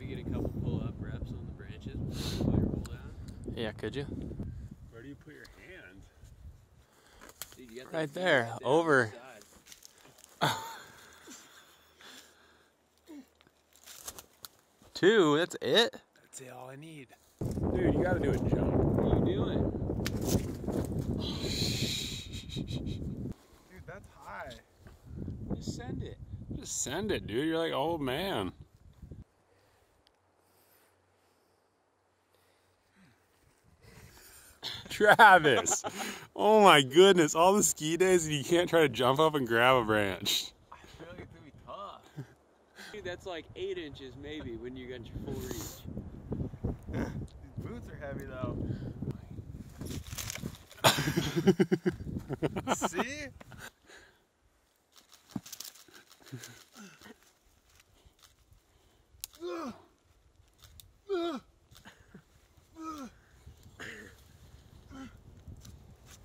Maybe get a couple pull-up reps on the branches before you roll down. Yeah, could you? Where do you put your hand? Dude, you got Right that feet there, down the over. Two, that's it? That's all I need. Dude, you gotta do a jump. What are you doing? Dude, that's high. Just send it. Just send it, dude. You're like old man. Travis. oh my goodness. All the ski days and you can't try to jump up and grab a branch. I feel like it's gonna be tough. Dude, that's like eight inches maybe when you got your full reach. These boots are heavy though. See?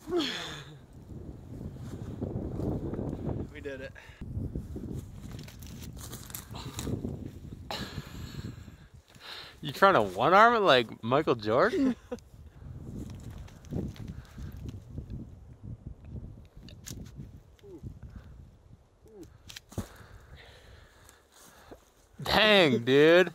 We did it. You trying to one arm it like Michael Jordan? Dang, dude.